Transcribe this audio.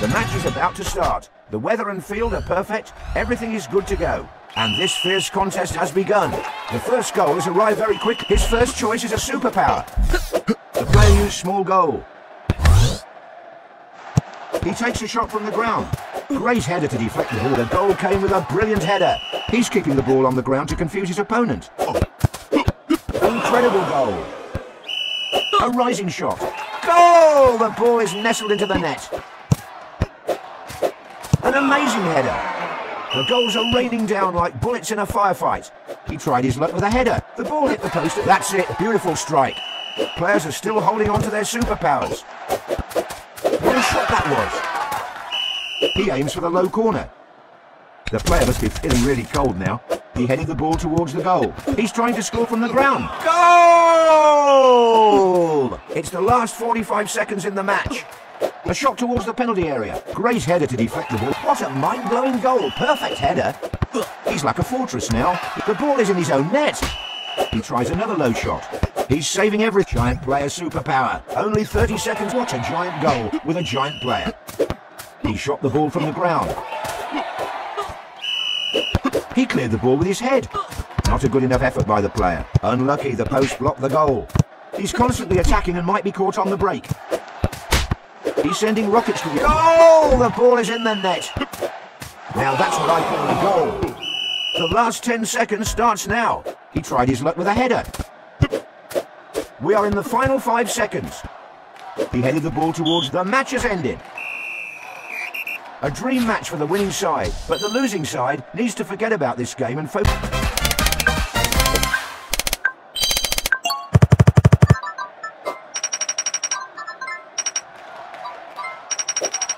The match is about to start. The weather and field are perfect. Everything is good to go. And this fierce contest has begun. The first goal has arrived very quick. His first choice is a superpower. The player used small goal. He takes a shot from the ground. Great header to deflect the ball. The goal came with a brilliant header. He's keeping the ball on the ground to confuse his opponent. Incredible goal. A rising shot. Goal! The ball is nestled into the net. An amazing header. The goals are raining down like bullets in a firefight. He tried his luck with a header. The ball hit the post. That's it. Beautiful strike. Players are still holding on to their superpowers. What a shot that was. He aims for the low corner. The player must be feeling really cold now. He headed the ball towards the goal. He's trying to score from the ground. Goal! It's the last 45 seconds in the match. A shot towards the penalty area. Great header to deflect the ball. What a mind-blowing goal. Perfect header. He's like a fortress now. The ball is in his own net. He tries another low shot. He's saving every giant player superpower. Only 30 seconds. What a giant goal with a giant player. He shot the ball from the ground. He cleared the ball with his head. Not a good enough effort by the player. Unlucky, the post blocked the goal. He's constantly attacking and might be caught on the break. He's sending rockets to you. goal. The ball is in the net. Now that's what I call a goal. The last 10 seconds starts now. He tried his luck with a header. We are in the final five seconds. He headed the ball towards the match has ended. A dream match for the winning side, but the losing side needs to forget about this game and focus. you.